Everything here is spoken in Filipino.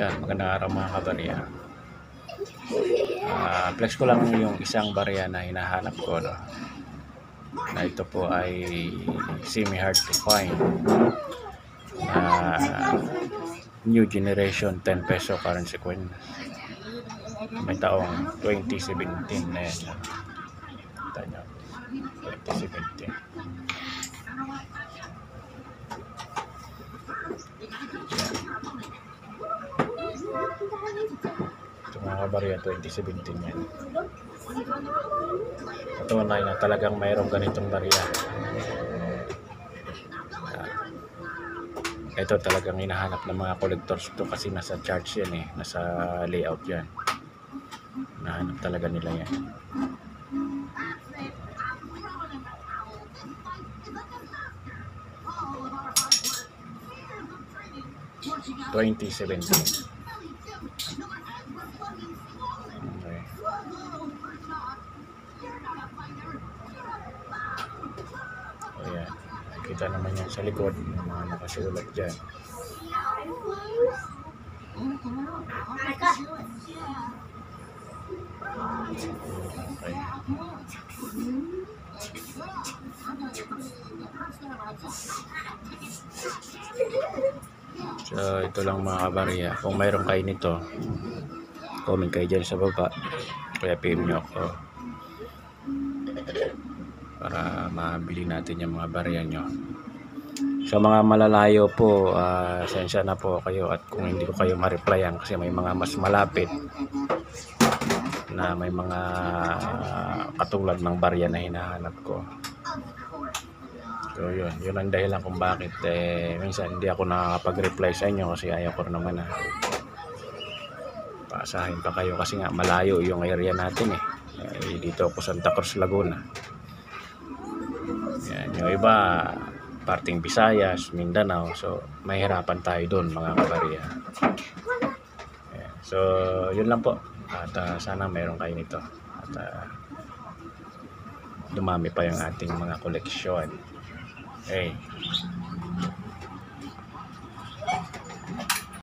Yan, magandang araw mga kabarya. Ah, flex ko lang yung isang barya na hinahanap ko. No? Na ito po ay semi-hard to find. Na new generation 10 peso currency coin. May taong 2017 na yan. Kita nyo. 2017. Ito mga kabarya, 2017 yan. Patunay na talagang mayroong ganitong barya. Ah, ito talagang hinahanap ng mga collectors ito kasi nasa charts yan eh. Nasa layout yan. Hinahanap talaga nila yan. Twenty seventeen. Kita naman yan sa likod. Yung mga nakasulat dyan. Okay. So, ito lang mga kabarya. Kung mayroon kayo nito, comment kayo dyan sa baba. Kaya PM nyo ako. Para mabili natin yung mga barya nyo. Sa mga malalayo po, uh, sensya na po kayo at kung hindi ko kayo ma-replyan kasi may mga mas malapit na may mga katulad ng barya na hinahanap ko. So yun, yun ang dahilan kung bakit eh, minsan hindi ako nakakapag-reply sa inyo kasi ayaw ko naman na paasahin pa kayo kasi nga malayo yung area natin eh. eh dito ako Santa Cruz, Laguna. Yan, yung iba parting Visayas, Mindanao. So, mahirapan tayo doon mga kabarya. Yan. So, yun lang po. At ah, sana mayroon kayo nito. At ah, dumami pa yung ating mga koleksyon. Okay.